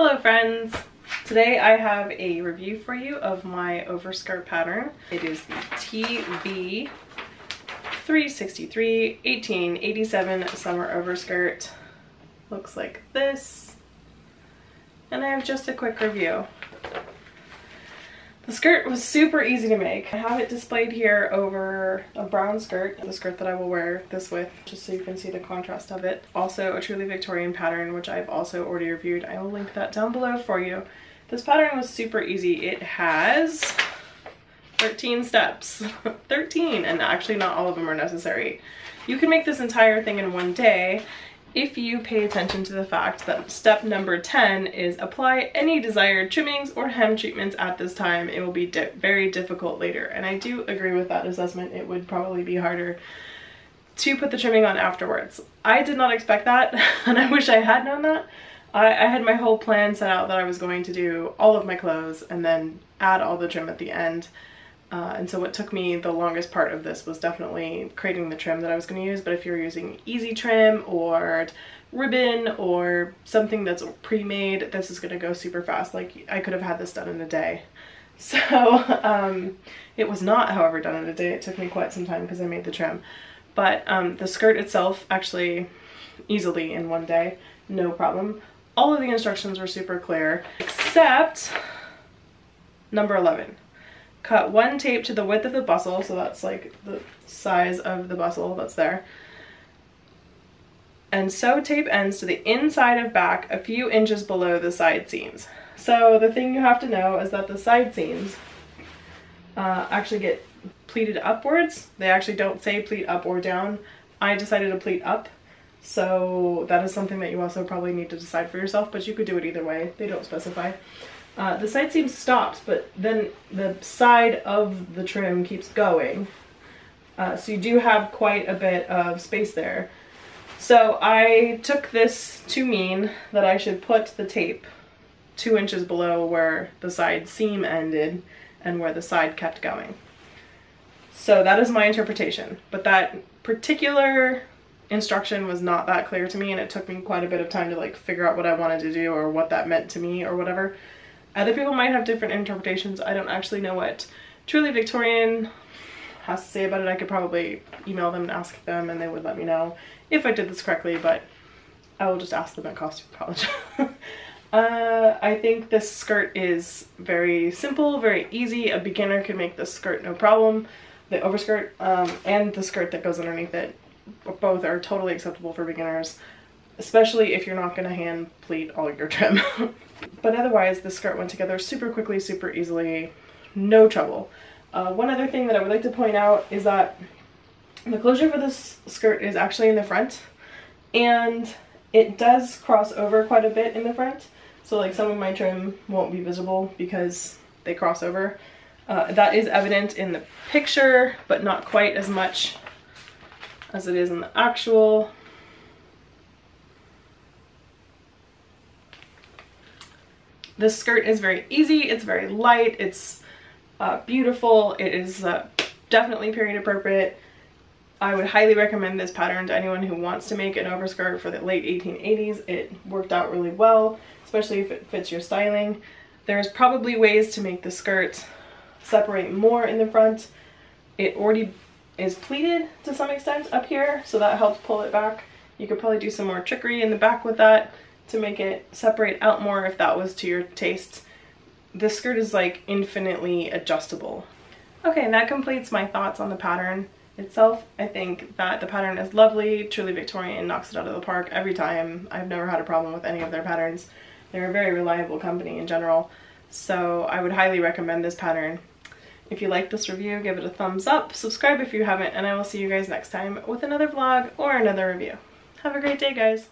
Hello friends! Today I have a review for you of my overskirt pattern. It is the TV 363 1887 summer overskirt. Looks like this. And I have just a quick review. The skirt was super easy to make. I have it displayed here over a brown skirt, the skirt that I will wear this with, just so you can see the contrast of it. Also a truly Victorian pattern, which I've also already reviewed. I will link that down below for you. This pattern was super easy. It has 13 steps. 13, and actually not all of them are necessary. You can make this entire thing in one day, if you pay attention to the fact that step number 10 is apply any desired trimmings or hem treatments at this time. It will be di very difficult later. And I do agree with that assessment. It would probably be harder to put the trimming on afterwards. I did not expect that and I wish I had known that. I, I had my whole plan set out that I was going to do all of my clothes and then add all the trim at the end. Uh, and so what took me the longest part of this was definitely creating the trim that I was going to use. But if you're using easy trim or ribbon or something that's pre-made, this is going to go super fast. Like I could have had this done in a day. So um, it was not, however, done in a day. It took me quite some time because I made the trim. But um, the skirt itself actually easily in one day, no problem. All of the instructions were super clear, except number 11 cut one tape to the width of the bustle, so that's like the size of the bustle that's there, and sew tape ends to the inside of back a few inches below the side seams. So the thing you have to know is that the side seams uh, actually get pleated upwards. They actually don't say pleat up or down. I decided to pleat up, so that is something that you also probably need to decide for yourself, but you could do it either way. They don't specify. Uh, the side seam stops, but then the side of the trim keeps going. Uh, so you do have quite a bit of space there. So I took this to mean that I should put the tape two inches below where the side seam ended and where the side kept going. So that is my interpretation, but that particular instruction was not that clear to me and it took me quite a bit of time to like figure out what I wanted to do or what that meant to me or whatever. Other people might have different interpretations. I don't actually know what Truly Victorian has to say about it. I could probably email them and ask them and they would let me know if I did this correctly, but I will just ask them at costume college. uh, I think this skirt is very simple, very easy. A beginner can make this skirt no problem. The overskirt um, and the skirt that goes underneath it, both are totally acceptable for beginners, especially if you're not going to hand pleat all your trim. But otherwise, the skirt went together super quickly, super easily, no trouble. Uh, one other thing that I would like to point out is that the closure for this skirt is actually in the front and it does cross over quite a bit in the front. So like some of my trim won't be visible because they cross over. Uh, that is evident in the picture, but not quite as much as it is in the actual. This skirt is very easy, it's very light, it's uh, beautiful, it is uh, definitely period appropriate. I would highly recommend this pattern to anyone who wants to make an overskirt for the late 1880s. It worked out really well, especially if it fits your styling. There's probably ways to make the skirt separate more in the front. It already is pleated to some extent up here, so that helps pull it back. You could probably do some more trickery in the back with that to make it separate out more if that was to your taste. This skirt is like infinitely adjustable. Okay, that completes my thoughts on the pattern itself. I think that the pattern is lovely, truly Victorian, knocks it out of the park every time. I've never had a problem with any of their patterns. They're a very reliable company in general, so I would highly recommend this pattern. If you like this review, give it a thumbs up, subscribe if you haven't, and I will see you guys next time with another vlog or another review. Have a great day, guys!